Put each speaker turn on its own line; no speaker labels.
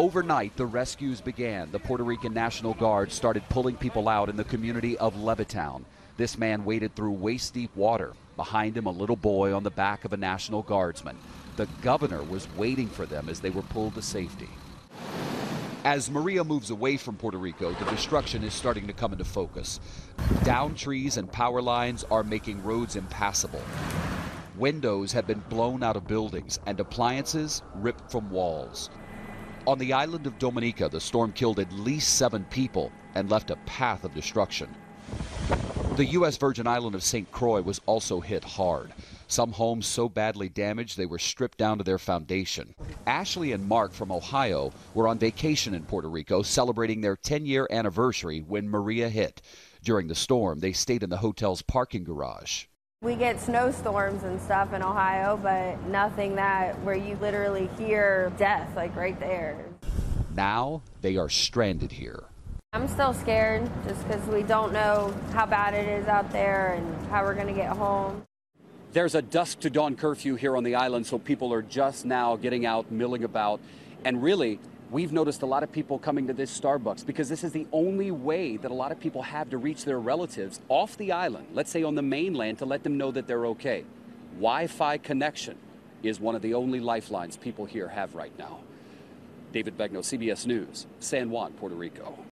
Overnight, the rescues began. The Puerto Rican National Guard started pulling people out in the community of Levittown. This man waded through waist deep water. Behind him, a little boy on the back of a National Guardsman. The governor was waiting for them as they were pulled to safety. As Maria moves away from Puerto Rico, the destruction is starting to come into focus. Down trees and power lines are making roads impassable. Windows have been blown out of buildings and appliances ripped from walls. On the island of Dominica, the storm killed at least seven people and left a path of destruction. The U.S. Virgin Island of St. Croix was also hit hard. Some homes so badly damaged they were stripped down to their foundation. Ashley and Mark from Ohio were on vacation in Puerto Rico celebrating their 10 year anniversary when Maria hit. During the storm, they stayed in the hotel's parking garage.
We get snowstorms and stuff in Ohio, but nothing that where you literally hear death like right there.
Now they are stranded here.
I'm still scared just because we don't know how bad it is out there and how we're going to get home.
There's a dusk to dawn curfew here on the island, so people are just now getting out, milling about. And really, we've noticed a lot of people coming to this Starbucks because this is the only way that a lot of people have to reach their relatives off the island, let's say on the mainland, to let them know that they're okay. Wi Fi connection is one of the only lifelines people here have right now. David Begnaud, CBS News, San Juan, Puerto Rico.